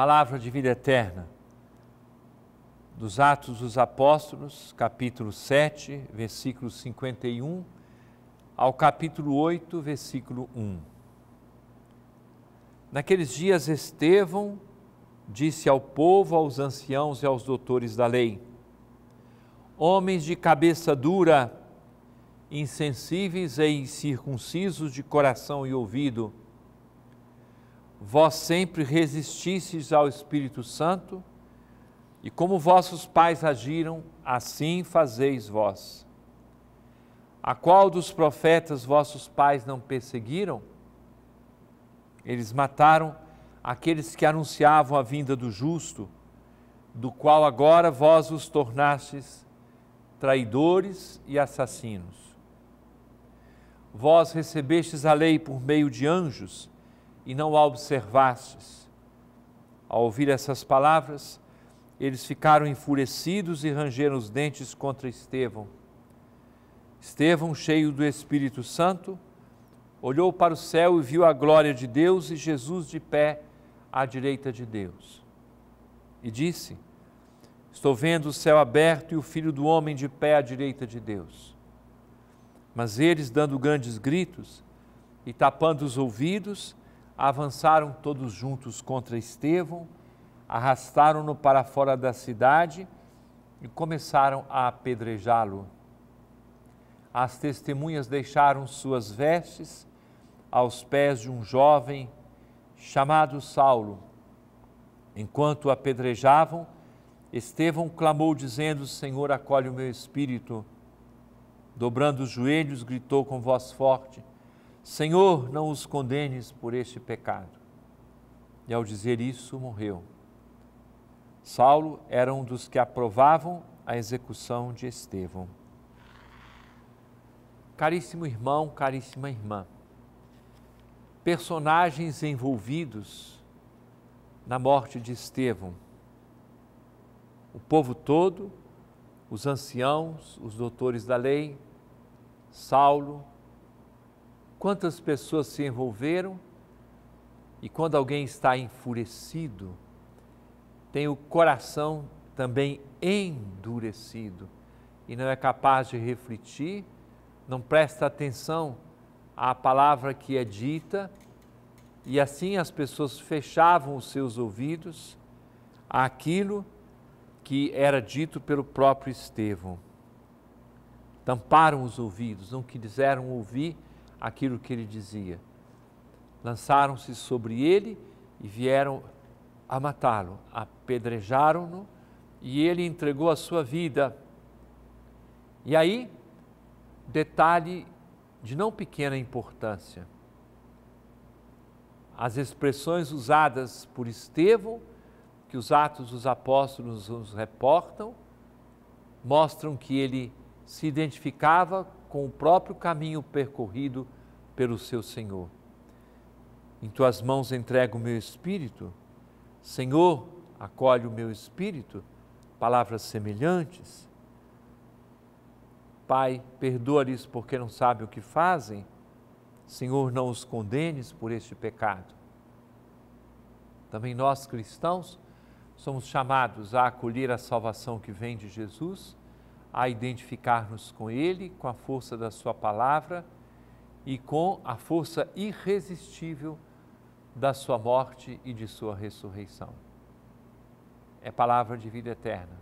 Palavra de vida eterna. Dos Atos dos Apóstolos, capítulo 7, versículo 51 ao capítulo 8, versículo 1. Naqueles dias, Estevão disse ao povo, aos anciãos e aos doutores da lei: Homens de cabeça dura, insensíveis e incircuncisos de coração e ouvido, vós sempre resististes ao Espírito Santo, e como vossos pais agiram, assim fazeis vós. A qual dos profetas vossos pais não perseguiram? Eles mataram aqueles que anunciavam a vinda do justo, do qual agora vós os tornastes traidores e assassinos. Vós recebestes a lei por meio de anjos, e não a observastes. Ao ouvir essas palavras, eles ficaram enfurecidos e rangeram os dentes contra Estevão. Estevão, cheio do Espírito Santo, olhou para o céu e viu a glória de Deus e Jesus de pé à direita de Deus. E disse: Estou vendo o céu aberto e o filho do homem de pé à direita de Deus. Mas eles, dando grandes gritos e tapando os ouvidos, avançaram todos juntos contra Estevão, arrastaram-no para fora da cidade e começaram a apedrejá-lo. As testemunhas deixaram suas vestes aos pés de um jovem chamado Saulo. Enquanto o apedrejavam, Estevão clamou, dizendo: Senhor, acolhe o meu espírito. Dobrando os joelhos, gritou com voz forte: Senhor, não os condenes por este pecado. E ao dizer isso, morreu. Saulo era um dos que aprovavam a execução de Estevão. Caríssimo irmão, caríssima irmã, personagens envolvidos na morte de Estevão. O povo todo, os anciãos, os doutores da lei, Saulo, Quantas pessoas se envolveram e quando alguém está enfurecido, tem o coração também endurecido e não é capaz de refletir, não presta atenção à palavra que é dita, e assim as pessoas fechavam os seus ouvidos àquilo que era dito pelo próprio Estevão. Tamparam os ouvidos, não quiseram ouvir aquilo que ele dizia. Lançaram-se sobre ele e vieram a matá-lo, apedrejaram-no e ele entregou a sua vida. E aí, detalhe de não pequena importância. As expressões usadas por Estevão, que os Atos dos Apóstolos nos reportam, mostram que ele se identificava com o próprio caminho percorrido pelo seu Senhor. Em tuas mãos entrego o meu espírito. Senhor, acolhe o meu espírito. Palavras semelhantes. Pai, perdoa-lhes porque não sabem o que fazem. Senhor, não os condenes por este pecado. Também nós cristãos somos chamados a acolher a salvação que vem de Jesus a identificar-nos com Ele, com a força da Sua palavra e com a força irresistível da Sua morte e de Sua ressurreição. É palavra de vida eterna.